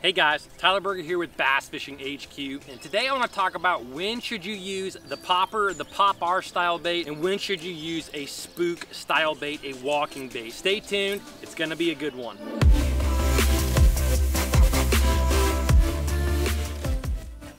Hey guys, Tyler Berger here with Bass Fishing HQ, and today I want to talk about when should you use the popper, the Pop-R style bait, and when should you use a spook style bait, a walking bait. Stay tuned, it's going to be a good one.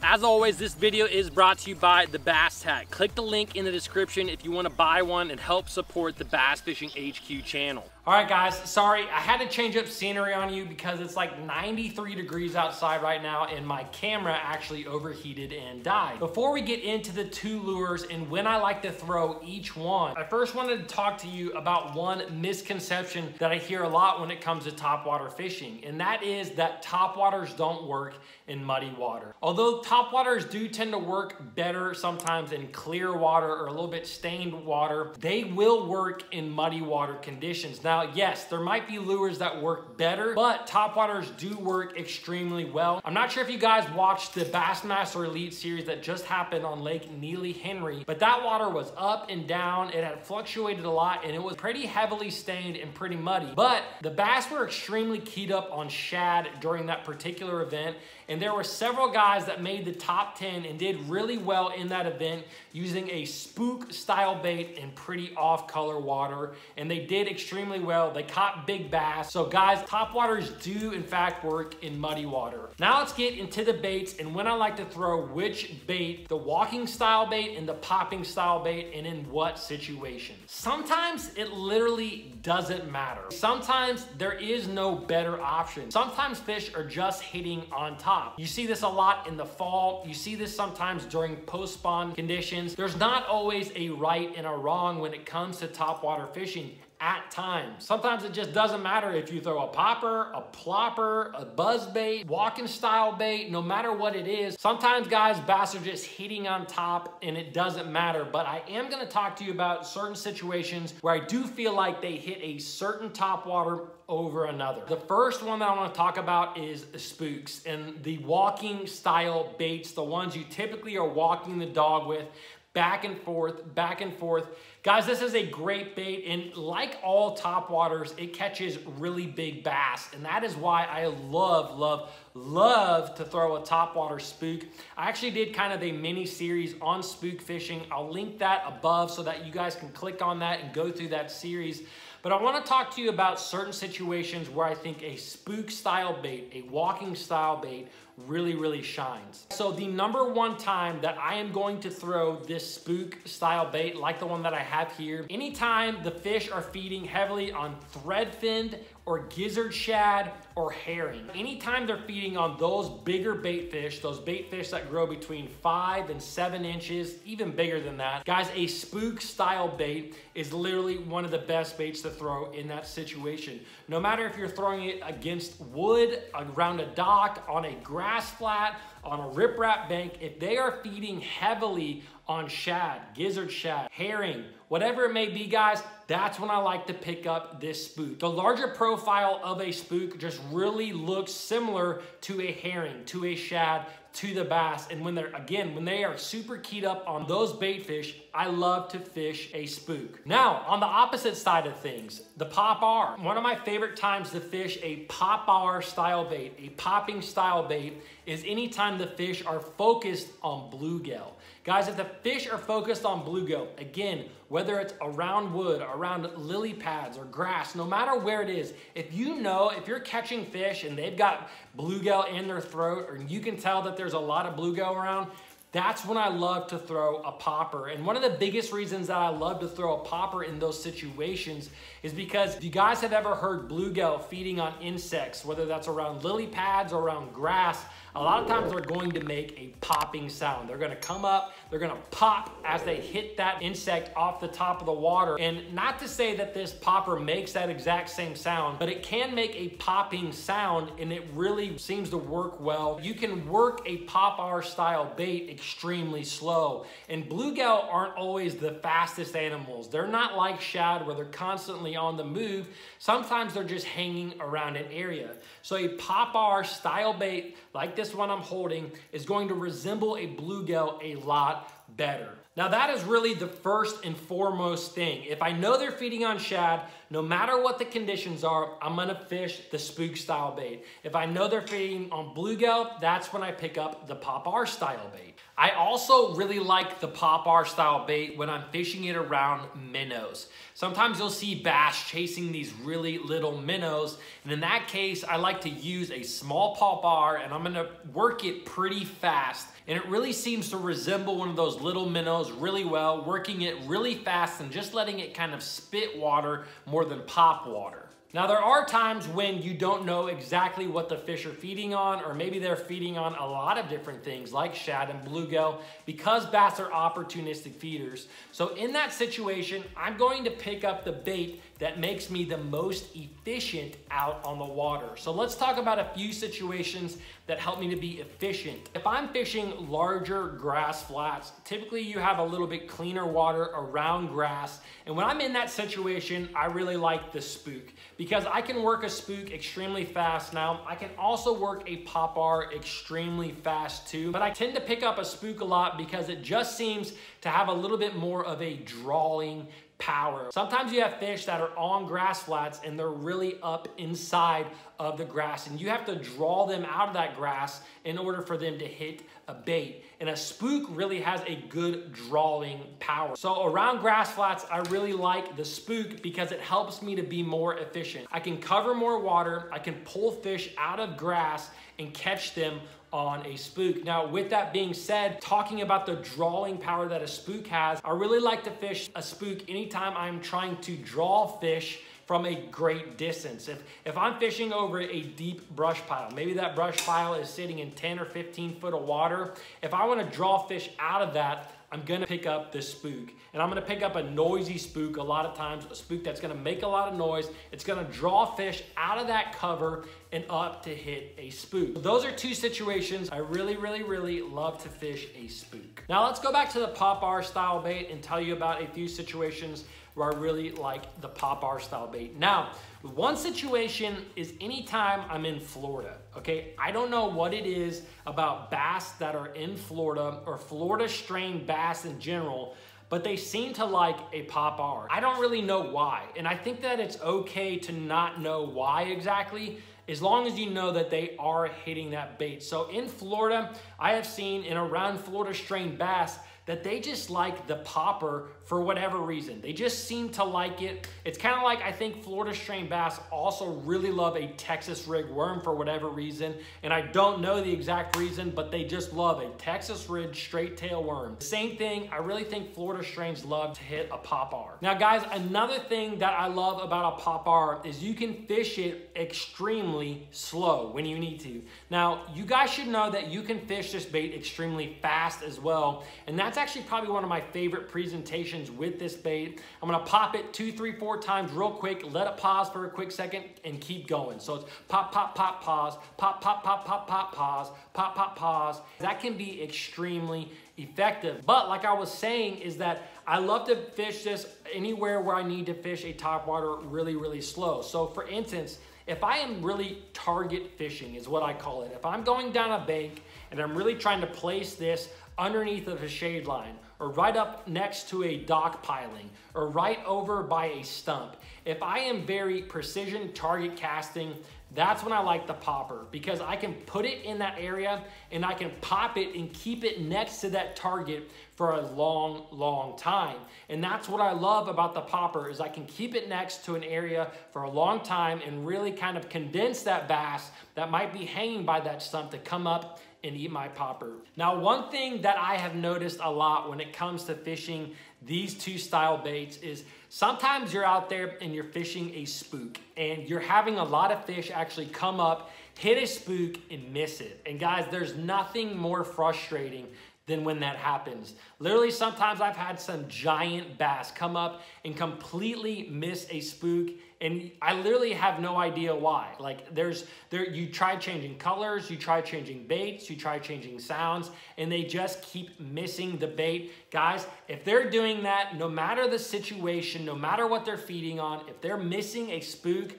As always, this video is brought to you by the Bass Hat. Click the link in the description if you want to buy one and help support the Bass Fishing HQ channel. All right, guys, sorry, I had to change up scenery on you because it's like 93 degrees outside right now and my camera actually overheated and died. Before we get into the two lures and when I like to throw each one, I first wanted to talk to you about one misconception that I hear a lot when it comes to topwater fishing, and that is that topwaters don't work in muddy water. Although topwaters do tend to work better sometimes in clear water or a little bit stained water, they will work in muddy water conditions. Now, now, yes, there might be lures that work better, but topwaters do work extremely well. I'm not sure if you guys watched the Bassmaster Elite series that just happened on Lake Neely Henry, but that water was up and down. It had fluctuated a lot and it was pretty heavily stained and pretty muddy. But the bass were extremely keyed up on shad during that particular event. And there were several guys that made the top 10 and did really well in that event using a spook style bait in pretty off color water. And they did extremely well. They caught big bass. So guys, top waters do in fact work in muddy water. Now let's get into the baits and when I like to throw which bait, the walking style bait and the popping style bait and in what situation. Sometimes it literally doesn't matter. Sometimes there is no better option. Sometimes fish are just hitting on top. You see this a lot in the fall. You see this sometimes during post-spawn conditions. There's not always a right and a wrong when it comes to topwater fishing at times. Sometimes it just doesn't matter if you throw a popper, a plopper, a buzz bait, walking style bait, no matter what it is. Sometimes guys, bass are just hitting on top and it doesn't matter, but I am gonna talk to you about certain situations where I do feel like they hit a certain top water over another. The first one that I wanna talk about is spooks and the walking style baits, the ones you typically are walking the dog with back and forth, back and forth. Guys, this is a great bait, and like all top waters, it catches really big bass, and that is why I love, love, love to throw a topwater spook. I actually did kind of a mini series on spook fishing. I'll link that above so that you guys can click on that and go through that series. But I want to talk to you about certain situations where I think a spook style bait, a walking style bait, really, really shines. So the number one time that I am going to throw this spook style bait, like the one that I have here, anytime the fish are feeding heavily on thread finned or gizzard shad or herring. Anytime they're feeding on those bigger bait fish, those bait fish that grow between five and seven inches, even bigger than that, guys, a spook style bait is literally one of the best baits to throw in that situation. No matter if you're throwing it against wood, around a dock, on a grass flat, on a riprap bank, if they are feeding heavily on shad, gizzard shad, herring, whatever it may be, guys, that's when I like to pick up this spook. The larger profile of a spook just really looks similar to a herring, to a shad, to the bass. And when they're, again, when they are super keyed up on those bait fish, I love to fish a spook. Now, on the opposite side of things, the Pop-R. One of my favorite times to fish a Pop-R style bait, a popping style bait, is anytime the fish are focused on bluegill. Guys, if the fish are focused on bluegill, again, whether it's around wood, around lily pads or grass, no matter where it is, if you know, if you're catching fish and they've got bluegill in their throat, or you can tell that there's a lot of bluegill around, that's when I love to throw a popper. And one of the biggest reasons that I love to throw a popper in those situations is because if you guys have ever heard bluegill feeding on insects, whether that's around lily pads or around grass, a lot of times they're going to make a popping sound. They're gonna come up, they're gonna pop as they hit that insect off the top of the water. And not to say that this popper makes that exact same sound, but it can make a popping sound and it really seems to work well. You can work a Pop-R style bait extremely slow. And bluegill aren't always the fastest animals. They're not like shad where they're constantly on the move. Sometimes they're just hanging around an area. So a Pop-R style bait like this one I'm holding is going to resemble a bluegill a lot better. Now that is really the first and foremost thing. If I know they're feeding on shad, no matter what the conditions are, I'm gonna fish the spook style bait. If I know they're feeding on bluegill, that's when I pick up the Pop-R style bait. I also really like the Pop-R style bait when I'm fishing it around minnows. Sometimes you'll see bass chasing these really little minnows, and in that case, I like to use a small Pop-R and I'm gonna work it pretty fast and it really seems to resemble one of those little minnows really well, working it really fast and just letting it kind of spit water more than pop water. Now there are times when you don't know exactly what the fish are feeding on or maybe they're feeding on a lot of different things like shad and bluegill because bass are opportunistic feeders. So in that situation, I'm going to pick up the bait that makes me the most efficient out on the water. So let's talk about a few situations that help me to be efficient. If I'm fishing larger grass flats, typically you have a little bit cleaner water around grass. And when I'm in that situation, I really like the spook because I can work a spook extremely fast. Now, I can also work a Pop-R extremely fast too, but I tend to pick up a spook a lot because it just seems to have a little bit more of a drawing power. Sometimes you have fish that are on grass flats and they're really up inside of the grass and you have to draw them out of that grass in order for them to hit a bait. And a spook really has a good drawing power. So around grass flats, I really like the spook because it helps me to be more efficient. I can cover more water, I can pull fish out of grass and catch them on a spook. Now, with that being said, talking about the drawing power that a spook has, I really like to fish a spook anytime I'm trying to draw fish from a great distance. If, if I'm fishing over a deep brush pile, maybe that brush pile is sitting in 10 or 15 foot of water, if I wanna draw fish out of that, I'm gonna pick up this spook. And I'm gonna pick up a noisy spook a lot of times, a spook that's gonna make a lot of noise. It's gonna draw fish out of that cover and up to hit a spook. Those are two situations I really, really, really love to fish a spook. Now let's go back to the Pop-R style bait and tell you about a few situations where I really like the Pop-R style bait. Now, one situation is anytime I'm in Florida, okay? I don't know what it is about bass that are in Florida or Florida strain bass in general, but they seem to like a Pop-R. I don't really know why, and I think that it's okay to not know why exactly, as long as you know that they are hitting that bait. So in Florida, I have seen in around Florida strain bass, that they just like the popper for whatever reason. They just seem to like it. It's kind of like I think Florida strain bass also really love a Texas rig worm for whatever reason. And I don't know the exact reason, but they just love a Texas rig straight tail worm. Same thing, I really think Florida strains love to hit a Pop-R. Now guys, another thing that I love about a Pop-R is you can fish it extremely slow when you need to. Now, you guys should know that you can fish this bait extremely fast as well. And that's actually probably one of my favorite presentations with this bait. I'm gonna pop it two, three, four times real quick, let it pause for a quick second and keep going. So it's pop, pop, pop, pause, pop, pop, pop, pop, pop, pause, pop, pop, pause. That can be extremely effective. But like I was saying is that I love to fish this anywhere where I need to fish a top water really, really slow. So for instance, if I am really target fishing is what I call it. If I'm going down a bank and I'm really trying to place this underneath of a shade line or right up next to a dock piling or right over by a stump. If I am very precision target casting, that's when I like the popper because I can put it in that area and I can pop it and keep it next to that target for a long, long time. And that's what I love about the popper is I can keep it next to an area for a long time and really kind of condense that bass that might be hanging by that stump to come up and eat my popper. Now, one thing that I have noticed a lot when it comes to fishing these two style baits is sometimes you're out there and you're fishing a spook and you're having a lot of fish actually come up, hit a spook and miss it. And guys, there's nothing more frustrating than when that happens. Literally, sometimes I've had some giant bass come up and completely miss a spook and I literally have no idea why. Like there's there you try changing colors, you try changing baits, you try changing sounds, and they just keep missing the bait. Guys, if they're doing that, no matter the situation, no matter what they're feeding on, if they're missing a spook,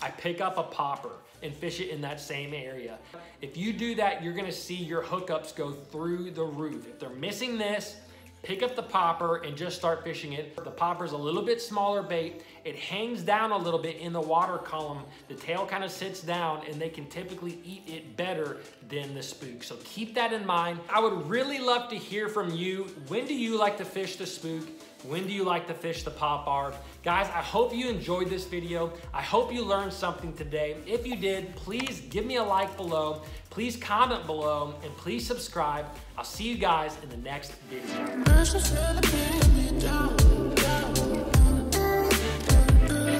I pick up a popper and fish it in that same area. If you do that, you're gonna see your hookups go through the roof. If they're missing this, pick up the popper and just start fishing it. The popper's a little bit smaller bait. It hangs down a little bit in the water column. The tail kind of sits down and they can typically eat it better than the spook. So keep that in mind. I would really love to hear from you. When do you like to fish the spook? When do you like to fish the pop popper? Guys, I hope you enjoyed this video. I hope you learned something today. If you did, please give me a like below. Please comment below and please subscribe. I'll see you guys in the next video.